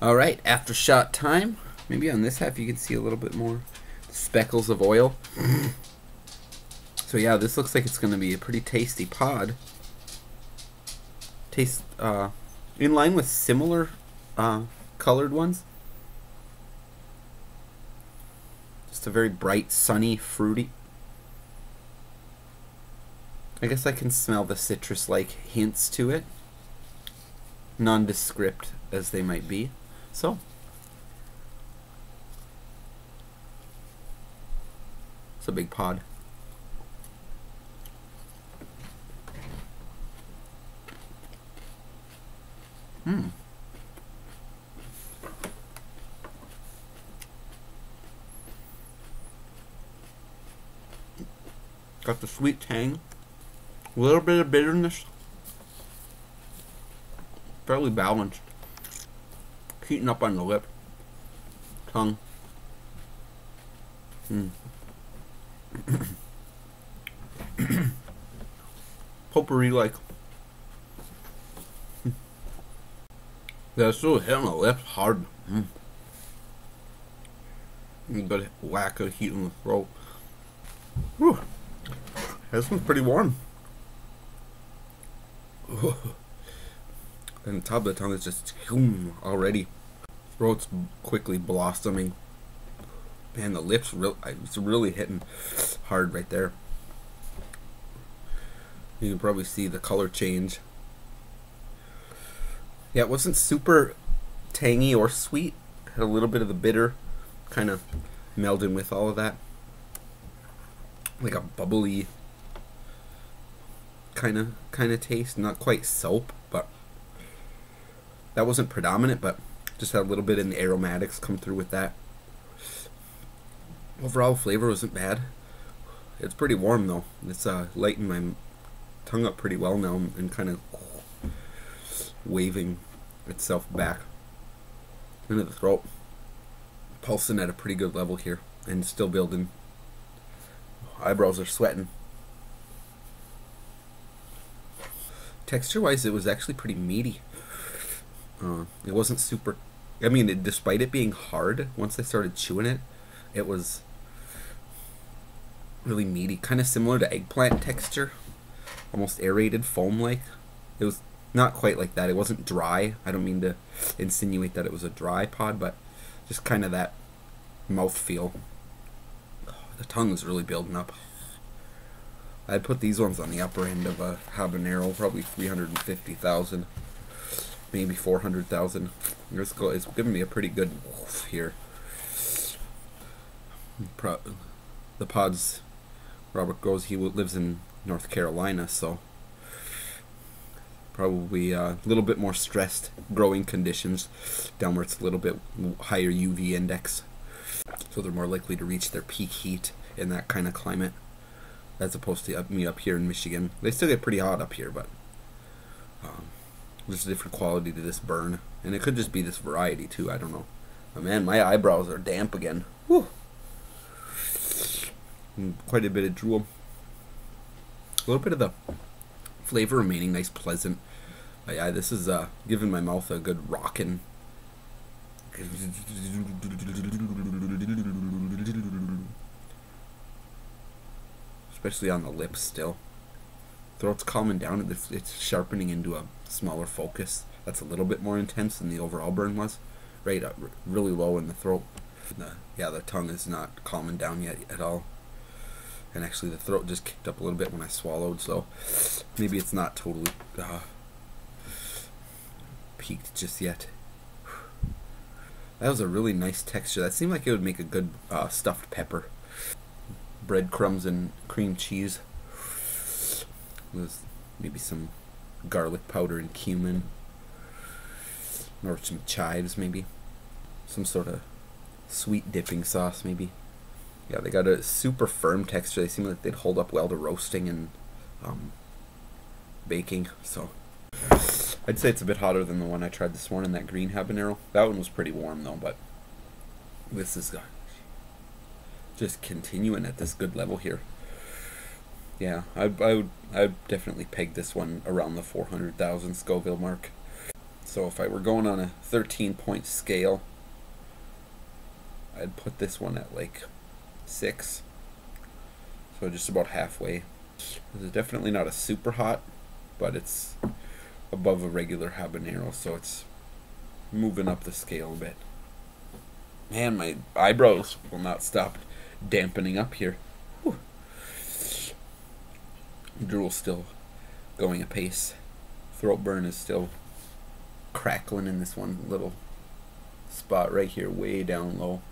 All right, after shot time. Maybe on this half you can see a little bit more speckles of oil. so yeah, this looks like it's going to be a pretty tasty pod. Taste uh, in line with similar uh, colored ones. Just a very bright, sunny, fruity. I guess I can smell the citrus-like hints to it. Nondescript as they might be. So, it's a big pod. Hmm. Got the sweet tang, a little bit of bitterness, fairly balanced, heating up on the lip, tongue. Mm. Potpourri like. That's it's still hitting the lips hard. Mm. A whack of heat in the throat. Whew. This one's pretty warm. And the top of the tongue is just already. Throat's quickly blossoming. Man, the lips real it's really hitting hard right there. You can probably see the color change. Yeah, it wasn't super tangy or sweet. Had a little bit of the bitter kind of melding with all of that. Like a bubbly kind of kind of taste, not quite soap, that wasn't predominant, but just had a little bit in the aromatics come through with that. Overall flavor wasn't bad. It's pretty warm though. It's uh, lighting my tongue up pretty well now and kind of waving itself back into the throat. Pulsing at a pretty good level here and still building. Eyebrows are sweating. Texture wise, it was actually pretty meaty. Uh, it wasn't super. I mean, it, despite it being hard, once I started chewing it, it was really meaty, kind of similar to eggplant texture, almost aerated foam like. It was not quite like that. It wasn't dry. I don't mean to insinuate that it was a dry pod, but just kind of that mouth feel. Oh, the tongue is really building up. I'd put these ones on the upper end of a habanero, probably 350,000, maybe 400,000. Let's go. It's giving me a pretty good wolf here. Pro the pods Robert goes, he lives in North Carolina, so probably uh, a little bit more stressed growing conditions down where it's a little bit higher UV index. So they're more likely to reach their peak heat in that kind of climate as opposed to up, me up here in Michigan. They still get pretty hot up here, but um, there's a different quality to this burn. And it could just be this variety too, I don't know. But man, my eyebrows are damp again. Whew. Quite a bit of drool. A little bit of the flavor remaining nice, pleasant. But yeah, this is uh, giving my mouth a good rockin'. Especially on the lips still. Throat's calming down. It's, it's sharpening into a smaller focus. That's a little bit more intense than the overall burn was. Right up, really low in the throat. The, yeah, the tongue is not calming down yet at all and actually the throat just kicked up a little bit when I swallowed, so maybe it's not totally uh, peaked just yet. That was a really nice texture. That seemed like it would make a good uh, stuffed pepper. Breadcrumbs and cream cheese. With maybe some garlic powder and cumin. Or some chives, maybe. Some sort of sweet dipping sauce, maybe. Yeah, they got a super firm texture. They seem like they'd hold up well to roasting and um, baking. So I'd say it's a bit hotter than the one I tried this morning, that green habanero. That one was pretty warm though, but this is uh, just continuing at this good level here. Yeah, I, I would I would definitely peg this one around the 400,000 Scoville mark. So if I were going on a 13 point scale, I'd put this one at like 6. So just about halfway. It's definitely not a super hot, but it's above a regular habanero, so it's moving up the scale a bit. Man, my eyebrows will not stop dampening up here. Drool still going apace. Throat burn is still crackling in this one little spot right here, way down low.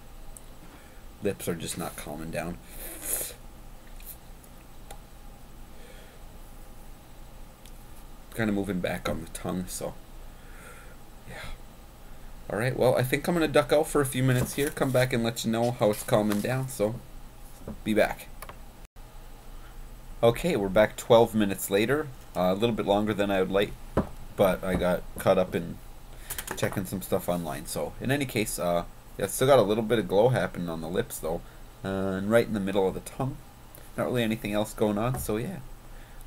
Lips are just not calming down. Kind of moving back on the tongue, so yeah. All right, well, I think I'm going to duck out for a few minutes here, come back and let you know how it's calming down, so be back. Okay, we're back 12 minutes later, uh, a little bit longer than I would like, but I got caught up in checking some stuff online. So, in any case, uh, yeah, still got a little bit of glow happening on the lips, though, uh, and right in the middle of the tongue. Not really anything else going on, so yeah.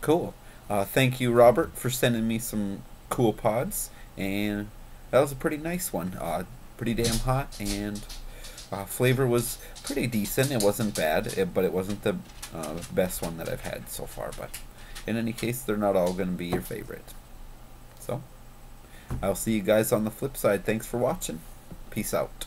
Cool. Uh, thank you, Robert, for sending me some cool pods, and that was a pretty nice one. Uh, pretty damn hot, and uh, flavor was pretty decent. It wasn't bad, it, but it wasn't the uh, best one that I've had so far. But in any case, they're not all going to be your favorite. So, I'll see you guys on the flip side. Thanks for watching. Peace out.